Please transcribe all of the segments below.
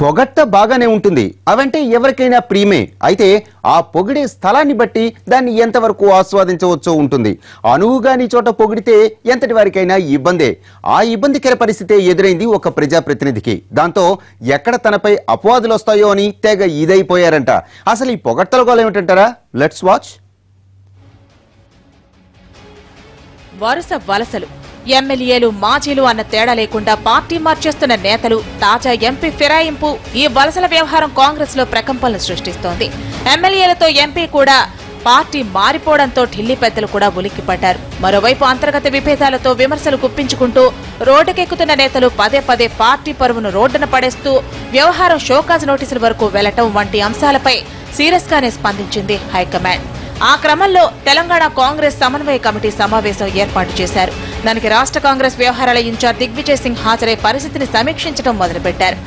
పొగట్ట బాగానే ఉంటుంది. అవంటే ఎవరికైనా ప్రియమే. అయితే ఆ పొగిడే స్థలాన్ని బట్టి దాన్ని ఎంతవరకు ఆస్వాదించవచ్చో ఉంటుంది. అనువుగాని చోట పొగిడితే ఎంతటి వారికైనా ఇబ్బందే. ఆ ఇబ్బందికర పరిస్థితే ఎదురైంది ఒక ప్రజాప్రతినిధికి. దాంతో ఎక్కడ తనపై అపవాదులు వస్తాయో అని తెగ ఇదైపోయారంట. అసలు ఈ పొగట్టల గోల ఏమిటంటారా? లెట్స్ వాచ్ వరుస వలసలు. ఎమ్మెల్యేలు మాజీలు అన్న తేడా లేకుండా పార్టీ మార్చేస్తున్న నేతలు తాజా ఎంపీ ఫిరాయింపు ఈ వలసల వ్యవహారం కాంగ్రెస్లో ప్రకంపనలు సృష్టిస్తోంది. ఎమ్మెల్యేలతో ఎంపీ కూడా పార్టీ మారిపోవడంతో ఢిల్లీ పెద్దలు కూడా ఉలిక్కిపడ్డారు. మరోవైపు అంతర్గత విభేదాలతో విమర్శలు గుప్పించుకుంటూ రోడ్డుకెక్కుతున్న నేతలు పదే పదే పార్టీ పరువును రోడ్డున పడేస్తూ వ్యవహారం షోకాజ్ నోటీసుల వరకు వెళ్ళటం వంటి అంశాలపై సీరియస్ గానే స్పందించింది హైకమాండ్. ఆ క్రమంలో తెలంగాణ కాంగ్రెస్ సమన్వయ కమిటీ సమావేశం ఏర్పాటు చేశారు. దానికి రాష్ట్ర కాంగ్రెస్ వ్యవహారాల ఇన్ఛార్జ్ దిగ్విజయ్ సింగ్ హాజరై పరిస్థితిని సమీక్షించడం మొదలుపెట్టారు.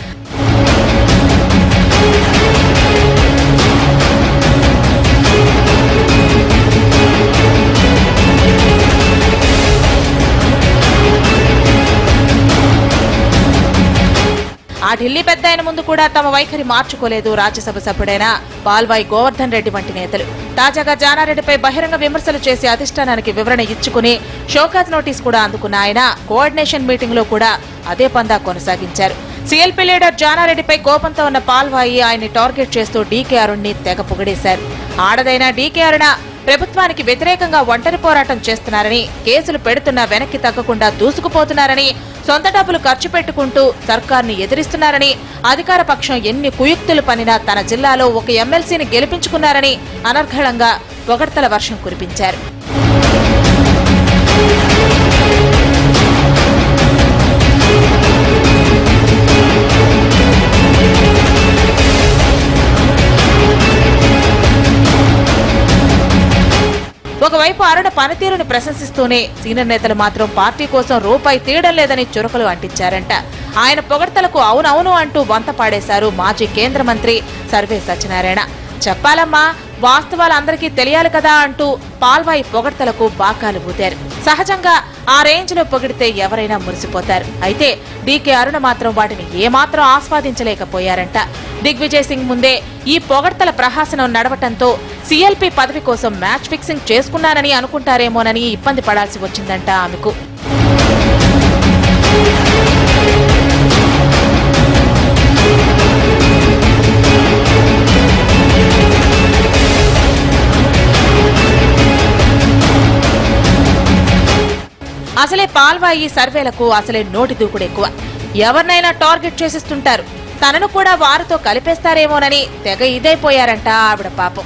ఢిల్లీ పెద్ద ఆయన ముందు కూడా తమ వైఖరి మార్చుకోలేదు రాజ్యసభ సభ్యుడైన పాల్వాయి గోవర్ధన్ రెడ్డి వంటి నేతలు. తాజాగా జానారెడ్డిపై బహిరంగ విమర్శలు చేసి అధిష్టానానికి వివరణ ఇచ్చుకుని షోకాజ్ నోటీస్ కూడా అందుకున్న ఆయన కోఆర్డినేషన్ మీటింగ్లో కూడా అదే పందా కొనసాగించారు. సీఎల్పీ లీడర్ జానారెడ్డిపై కోపంతో ఉన్న పాల్వాయి ఆయన్ని టార్గెట్ చేస్తూ డీకే అరుణ్ని తెగ పొగిడేశారు. ఆడదైన డీకే అరుణ ప్రభుత్వానికి వ్యతిరేకంగా ఒంటరి పోరాటం చేస్తున్నారని కేసులు పెడుతున్నా వెనక్కి తగ్గకుండా దూసుకుపోతున్నారని సొంత డబ్బులు ఖర్చు పెట్టుకుంటూ సర్కార్ని ఎదిరిస్తున్నారని అధికార పక్షం ఎన్ని కుయుక్తులు పనినా తన జిల్లాలో ఒక ఎమ్మెల్సీని గెలిపించుకున్నారని అనర్ఘళంగా పొగడ్తల వర్షం కురిపించారు. మరోవైపు అరుణ పనితీరుని ప్రశంసిస్తూనే సీనియర్ నేతలు మాత్రం పార్టీ కోసం రూపాయి తీయడం లేదని చురకలు అంటించారంట. ఆయన పొగడ్తలకు అవునవును అంటూ వంత పాడేశారు మాజీ కేంద్ర మంత్రి సర్వే సత్యనారాయణ. చెప్పాలమ్మా వాస్తవాలు అందరికీ తెలియాలి కదా అంటూ పాల్వాయి పొగడ్తలకు బాకాలు ఊతారు సహజంగా ఆ రేంజ్లో పొగిడితే ఎవరైనా మురిసిపోతారు. అయితే డీకే అరుణ మాత్రం వాటిని ఏమాత్రం ఆస్వాదించలేకపోయారంట. దిగ్విజయ్ సింగ్ ముందే ఈ పొగడ్తల ప్రహాసనం నడవటంతో సీఎల్పీ పదవి కోసం మ్యాచ్ ఫిక్సింగ్ చేసుకున్నానని అనుకుంటారేమోనని ఇబ్బంది పడాల్సి వచ్చిందంట ఆమెకు. అసలే పాల్వాయి సర్వేలకు అసలే నోటి దూకుడు ఎక్కువ. ఎవరినైనా టార్గెట్ చేసిస్తుంటారు. తనను కూడా వారితో కలిపేస్తారేమోనని తెగ ఇదైపోయారంట ఆవిడ పాపం.